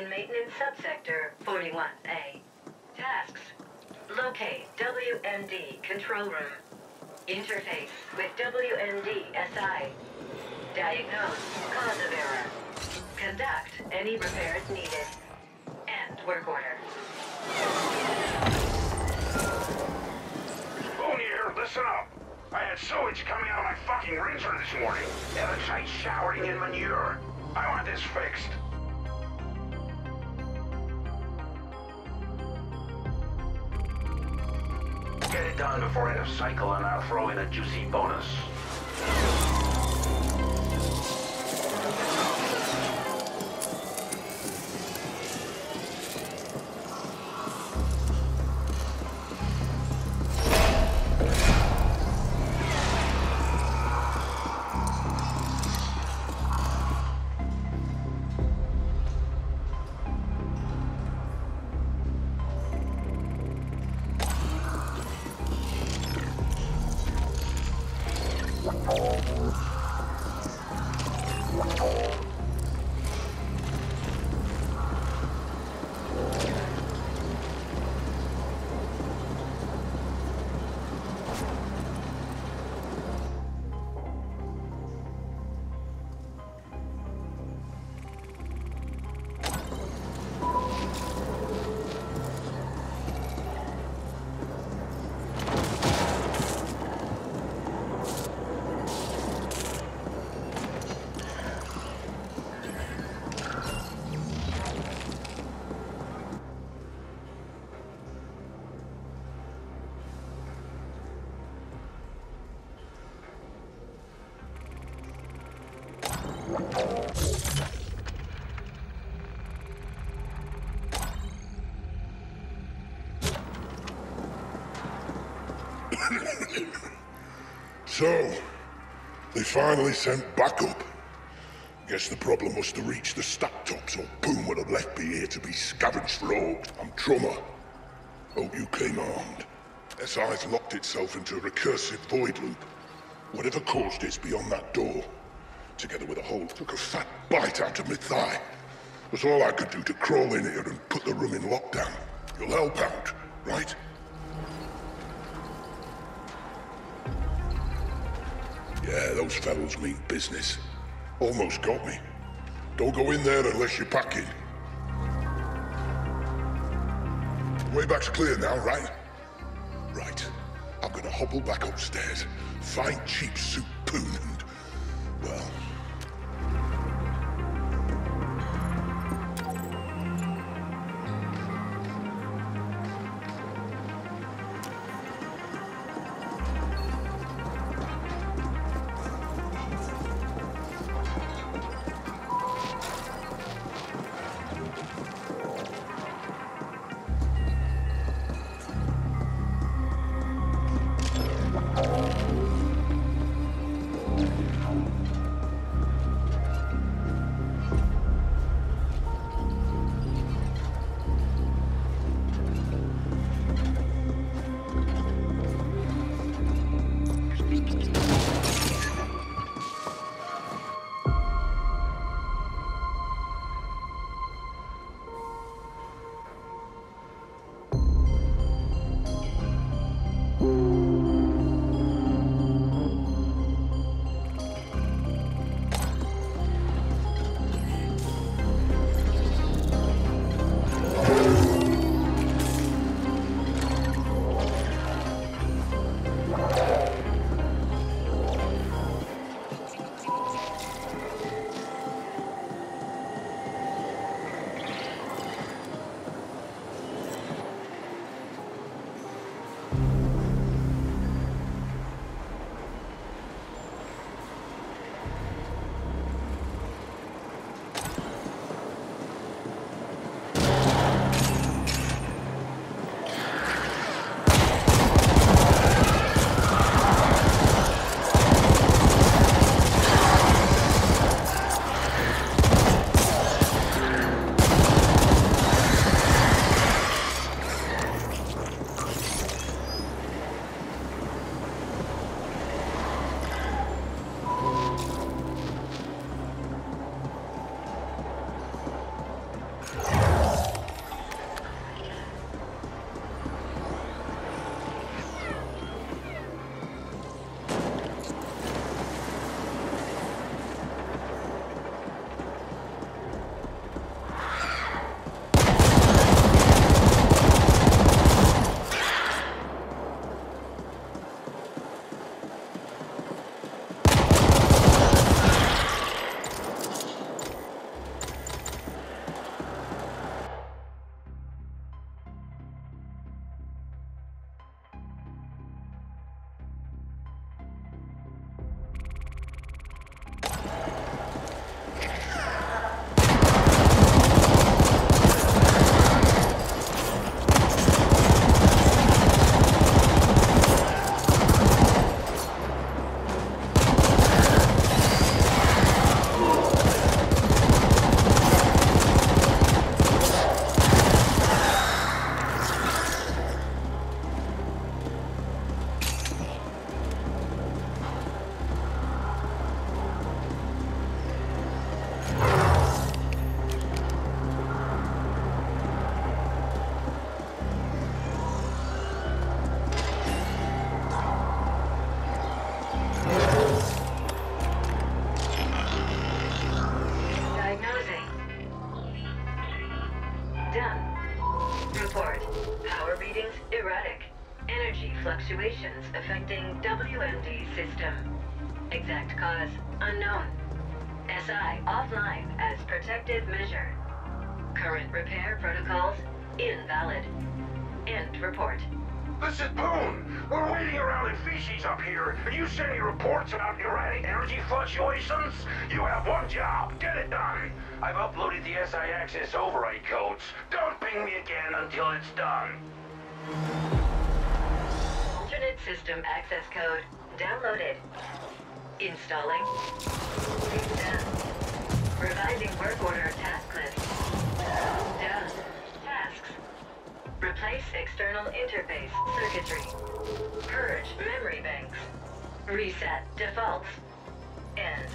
in maintenance subsector 41A. Tasks. Locate WMD control room. Interface with WMD SI. Diagnose cause of error. Conduct any repairs needed. End work order. Bonnier, listen up. I had sewage coming out of my fucking rinser this morning. Evansite showering in manure. I want this fixed. Get it done before end of cycle and I'll throw in a juicy bonus. Finally sent backup. Guess the problem must have reached the stack tops or Boone would have left me here to be scavenged for orcs. I'm Trummer. Hope you came armed. SI's locked itself into a recursive void loop. Whatever caused it's beyond that door. Together with a hole took a fat bite out of my thigh. Was all I could do to crawl in here and put the room in lockdown. You'll help out, right? Yeah, those fellows mean business. Almost got me. Don't go in there unless you're packing. Way back's clear now, right? Right. I'm gonna hobble back upstairs, find cheap soup poon and... well... protective measure. Current repair protocols invalid. End report. This is Boone. We're waiting around in feces up here, and you send me reports about erratic energy fluctuations? You have one job. Get it done. I've uploaded the SI access override codes. Don't ping me again until it's done. Alternate system access code downloaded. Installing. Done. Revising work order task list. Done. Tasks. Replace external interface circuitry. Purge memory banks. Reset defaults. End.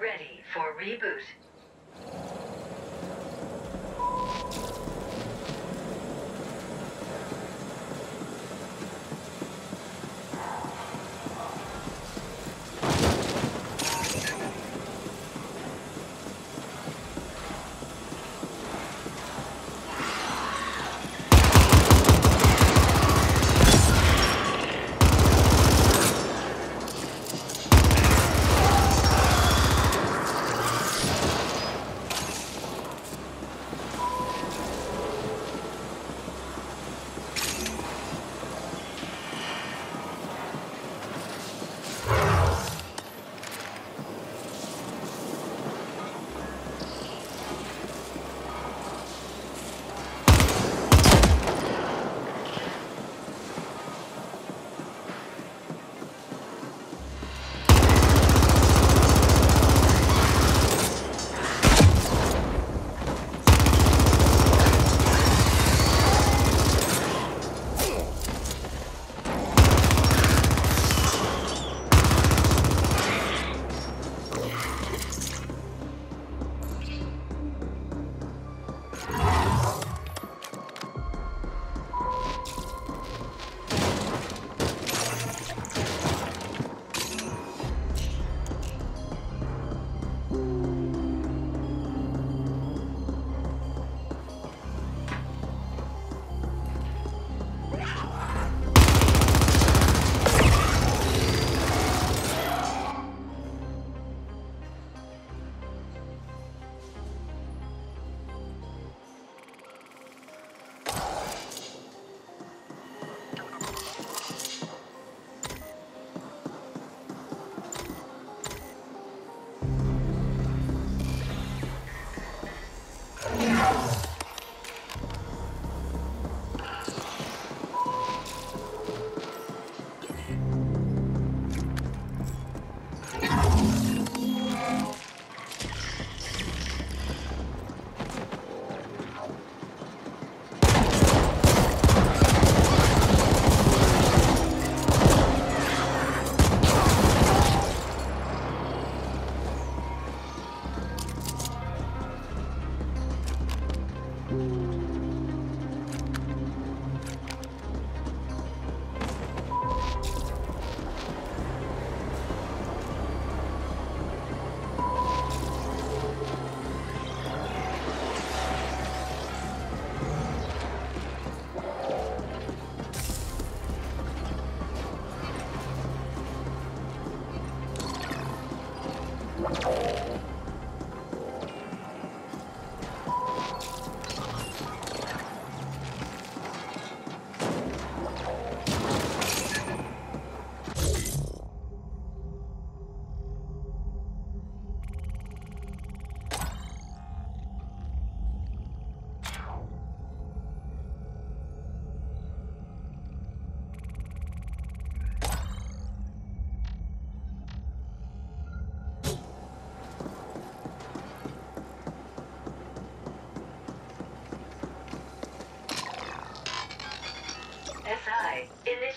Ready for reboot.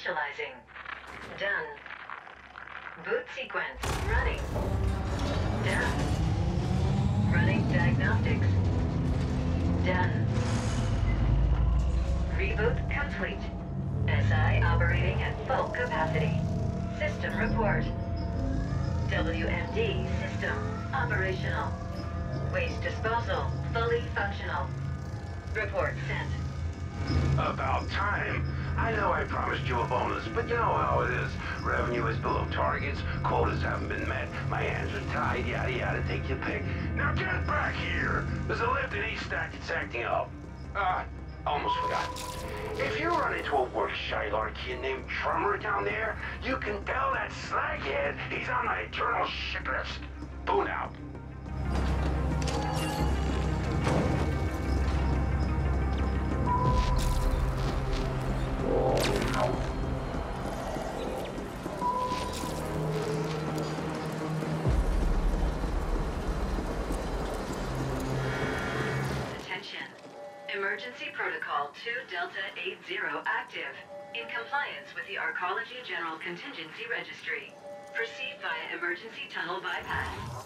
Initializing. Done. Boot sequence running. Done. Running diagnostics. Done. Reboot complete. SI operating at full capacity. System report. WMD system operational. Waste disposal fully functional. Report sent. About time. I know I promised you a bonus, but you know how it is. Revenue is below targets, quotas haven't been met, my hands are tied, yada yada, take your pick. Now get back here! There's a lift in East Stack that's acting up. Ah, almost forgot. If you run into a work Shylar kid named Trummer down there, you can tell that slaghead he's on my eternal shit list. Boone out. 2 Delta 80 active, in compliance with the Arcology General Contingency Registry. Proceed via emergency tunnel bypass.